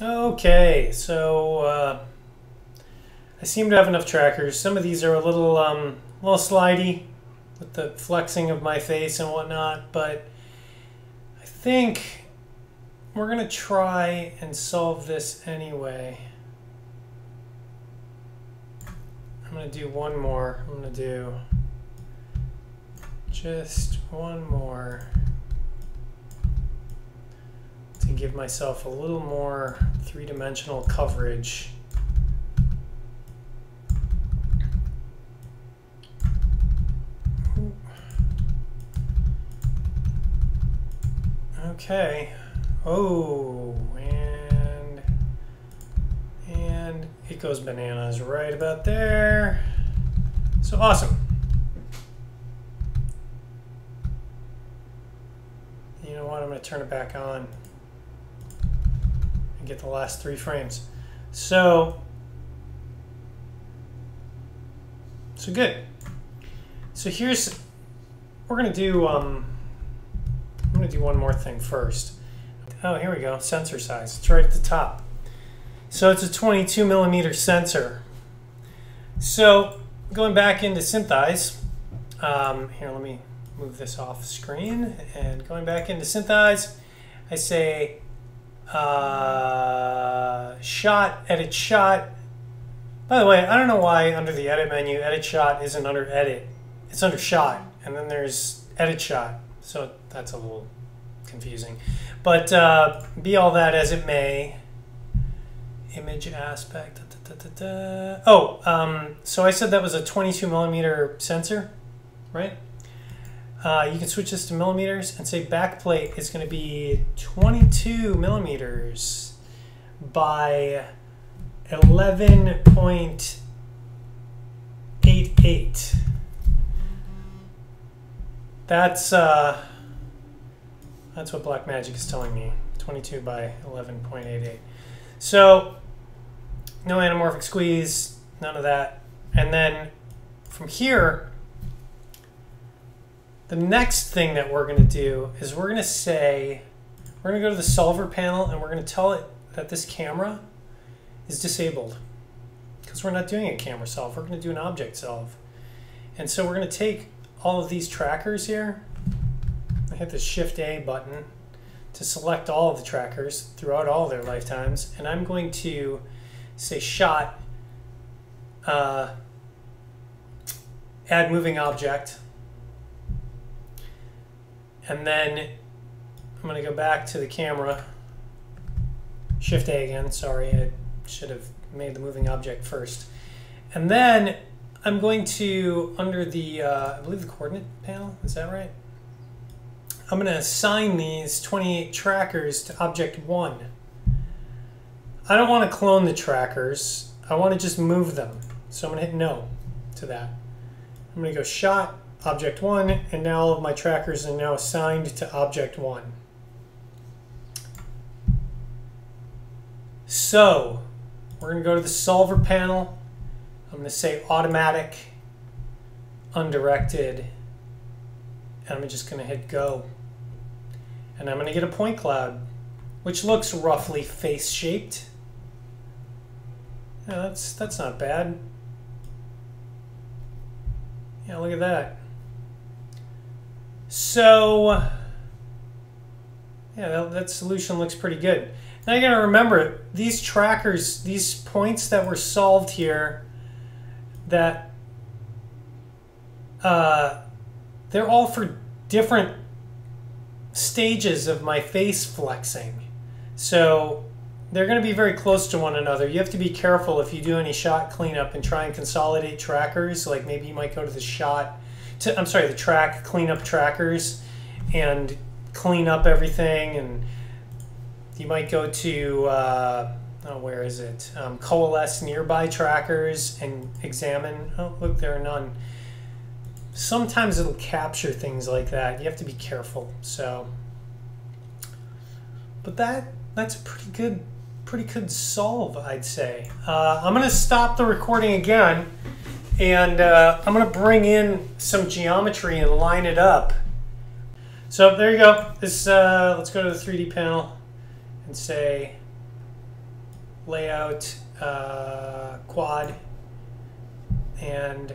Okay, so uh, I seem to have enough trackers. Some of these are a little, um, a little slidey with the flexing of my face and whatnot, but I think we're going to try and solve this anyway. I'm going to do one more. I'm going to do just one more to give myself a little more three-dimensional coverage. Okay. Oh, and and it goes bananas right about there. So awesome. You know what? I'm going to turn it back on and get the last three frames. So, so good. So here's, we're to do, um, I'm to do one more thing first. Oh, here we go, sensor size. It's right at the top. So it's a 22 millimeter sensor. So going back into SynthEyes, um, here, let me move this off screen. And going back into SynthEyes, I say uh, shot, edit shot. By the way, I don't know why under the edit menu, edit shot isn't under edit. It's under shot, and then there's edit shot. So that's a little confusing. But uh, be all that as it may, image aspect. Da, da, da, oh, um, so I said that was a 22 millimeter sensor, right? Uh, you can switch this to millimeters and say backplate is going to be 22 millimeters by 11.88. That's uh, that's what Blackmagic is telling me. 22 by 11.88. So no anamorphic squeeze, none of that. And then from here, the next thing that we're going to do is we're going to say, we're going to go to the solver panel and we're going to tell it that this camera is disabled because we're not doing a camera solve. We're going to do an object solve. And so we're going to take all of these trackers here. I hit the Shift A button to select all of the trackers throughout all their lifetimes. And I'm going to say shot, uh, add moving object. And then I'm going to go back to the camera. Shift A again, sorry, I should have made the moving object first. And then I'm going to, under the, uh, I believe the coordinate panel, is that right? I'm going to assign these 28 trackers to object 1. I don't want to clone the trackers. I want to just move them. So I'm going to hit no to that. I'm going to go shot, object 1, and now all of my trackers are now assigned to object 1. So, we're going to go to the solver panel. I'm going to say automatic, undirected, and I'm just going to hit go. And I'm going to get a point cloud, which looks roughly face-shaped. Yeah, that's, that's not bad. Yeah, look at that. So, yeah, that, that solution looks pretty good. Now you gotta remember, these trackers, these points that were solved here, that uh, they're all for different stages of my face flexing. So they're going to be very close to one another. You have to be careful if you do any shot cleanup and try and consolidate trackers. Like maybe you might go to the shot, to, I'm sorry, the track cleanup trackers and clean up everything. And you might go to, uh, oh, where is it? Um, coalesce nearby trackers and examine. Oh, look, there are none. Sometimes it'll capture things like that. You have to be careful. So, but that that's a pretty good pretty good solve, I'd say. Uh, I'm going to stop the recording again, and uh, I'm going to bring in some geometry and line it up. So there you go. This uh, Let's go to the 3D panel and say layout, uh, quad, and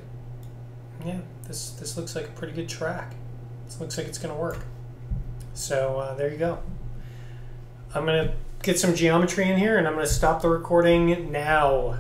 yeah, this this looks like a pretty good track. This looks like it's going to work. So uh, there you go. I'm going to get some geometry in here and I'm going to stop the recording now.